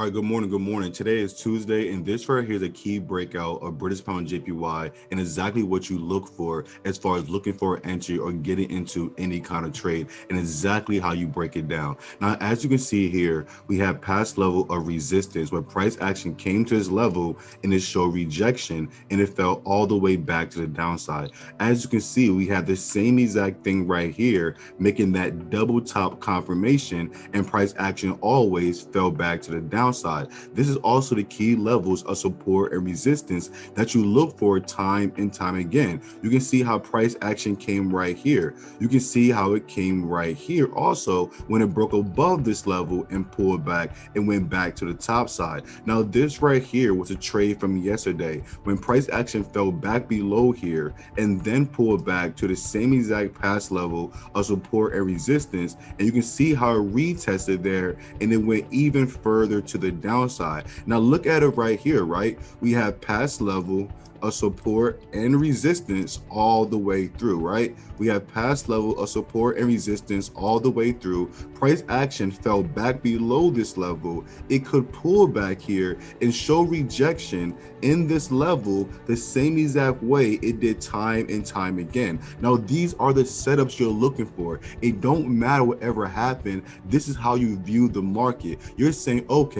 All right, good morning. Good morning. Today is Tuesday, and this right here is a key breakout of British Pound JPY and exactly what you look for as far as looking for an entry or getting into any kind of trade and exactly how you break it down. Now, as you can see here, we have past level of resistance where price action came to this level and it showed rejection and it fell all the way back to the downside. As you can see, we have the same exact thing right here, making that double top confirmation and price action always fell back to the downside downside. This is also the key levels of support and resistance that you look for time and time again. You can see how price action came right here. You can see how it came right here also when it broke above this level and pulled back and went back to the top side. Now this right here was a trade from yesterday when price action fell back below here and then pulled back to the same exact past level of support and resistance. And you can see how it retested there and it went even further to the downside. Now look at it right here, right? We have past level, of support and resistance all the way through, right? We have past level of support and resistance all the way through. Price action fell back below this level. It could pull back here and show rejection in this level the same exact way it did time and time again. Now, these are the setups you're looking for. It don't matter whatever happened. This is how you view the market. You're saying, okay,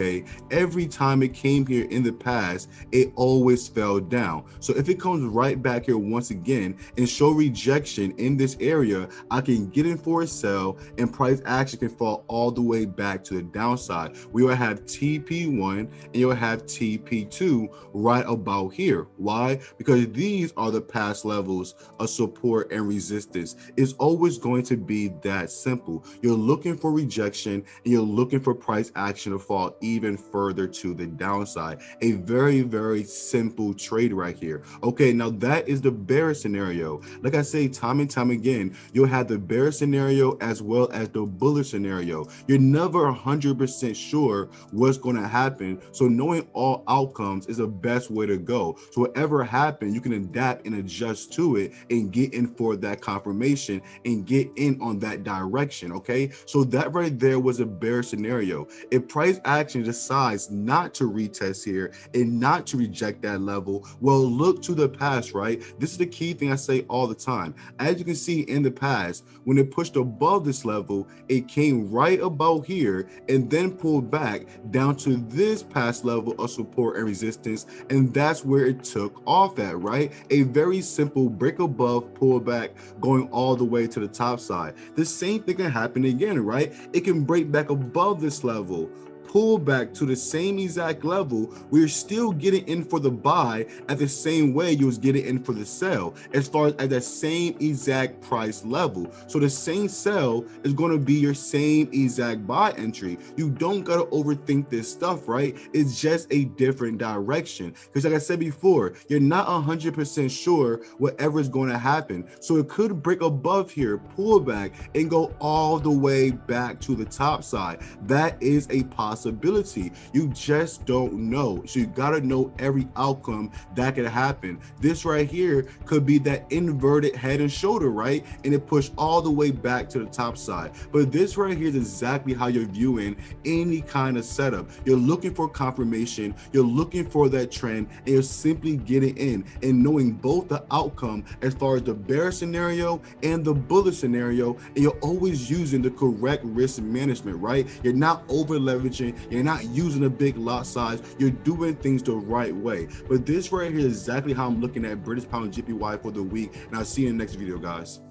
every time it came here in the past, it always fell down. So if it comes right back here once again and show rejection in this area, I can get in for a sell and price action can fall all the way back to the downside. We will have TP1 and you'll have TP2 right about here. Why? Because these are the past levels of support and resistance. It's always going to be that simple. You're looking for rejection and you're looking for price action to fall even further to the downside. A very, very simple trade right here. Okay, now that is the bear scenario. Like I say time and time again, you'll have the bear scenario as well as the bullish scenario. You're never 100% sure what's going to happen. So knowing all outcomes is the best way to go. So whatever happens, you can adapt and adjust to it and get in for that confirmation and get in on that direction. Okay, so that right there was a bear scenario. If price action decides not to retest here and not to reject that level, well, look to the past, right? This is the key thing I say all the time. As you can see in the past, when it pushed above this level, it came right about here and then pulled back down to this past level of support and resistance. And that's where it took off at, right? A very simple break above, pull back, going all the way to the top side. The same thing can happen again, right? It can break back above this level, pull back to the same exact level, we're still getting in for the buy at the same way you was getting in for the sell, as far as at that same exact price level. So the same sell is going to be your same exact buy entry. You don't got to overthink this stuff, right? It's just a different direction. Because like I said before, you're not 100% sure whatever is going to happen. So it could break above here, pull back, and go all the way back to the top side. That is a possibility possibility. You just don't know. So you got to know every outcome that could happen. This right here could be that inverted head and shoulder, right? And it pushed all the way back to the top side. But this right here is exactly how you're viewing any kind of setup. You're looking for confirmation, you're looking for that trend, and you're simply getting in and knowing both the outcome as far as the bear scenario and the bullish scenario. And you're always using the correct risk management, right? You're not over leveraging you're not using a big lot size. You're doing things the right way. But this right here is exactly how I'm looking at British Pound JPY for the week. And I'll see you in the next video, guys.